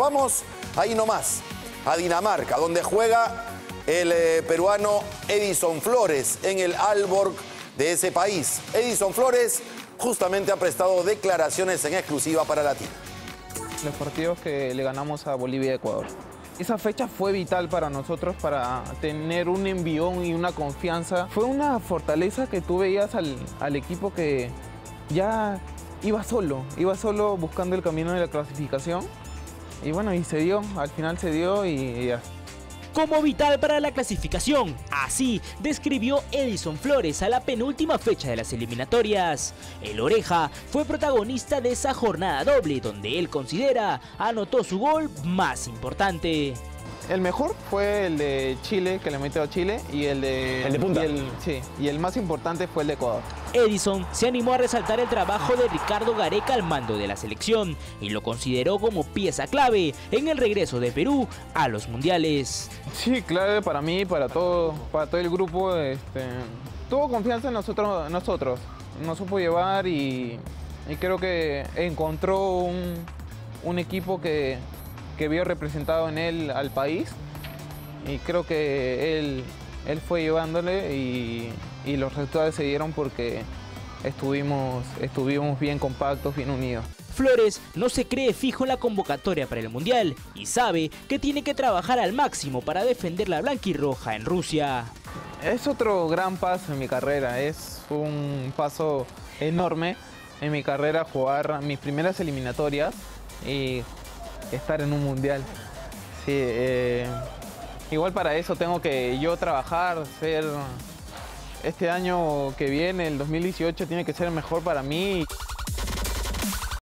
Vamos ahí nomás, a Dinamarca, donde juega el eh, peruano Edison Flores en el Alborg de ese país. Edison Flores justamente ha prestado declaraciones en exclusiva para Latina. Los partidos que le ganamos a Bolivia y Ecuador. Esa fecha fue vital para nosotros para tener un envión y una confianza. Fue una fortaleza que tú veías al, al equipo que ya iba solo, iba solo buscando el camino de la clasificación y bueno, y se dio, al final se dio y ya. Como vital para la clasificación, así describió Edison Flores a la penúltima fecha de las eliminatorias. El Oreja fue protagonista de esa jornada doble donde él considera anotó su gol más importante. El mejor fue el de Chile, que le metió a Chile, y el de... El de punta. y el- sí, y el más importante fue el de Ecuador. Edison se animó a resaltar el trabajo de Ricardo Gareca al mando de la selección y lo consideró como pieza clave en el regreso de Perú a los mundiales. Sí, clave para mí, para todo, para todo el grupo. Este, tuvo confianza en nosotros, nosotros. Nos supo llevar y, y creo que encontró un, un equipo que, que vio representado en él al país. Y creo que él, él fue llevándole y, y los resultados se dieron porque estuvimos, estuvimos bien compactos, bien unidos. Flores no se cree fijo en la convocatoria para el Mundial y sabe que tiene que trabajar al máximo para defender la blanquirroja en Rusia. Es otro gran paso en mi carrera, es un paso enorme en mi carrera jugar mis primeras eliminatorias y estar en un mundial. Sí, eh, igual para eso tengo que yo trabajar, ser este año que viene, el 2018, tiene que ser mejor para mí.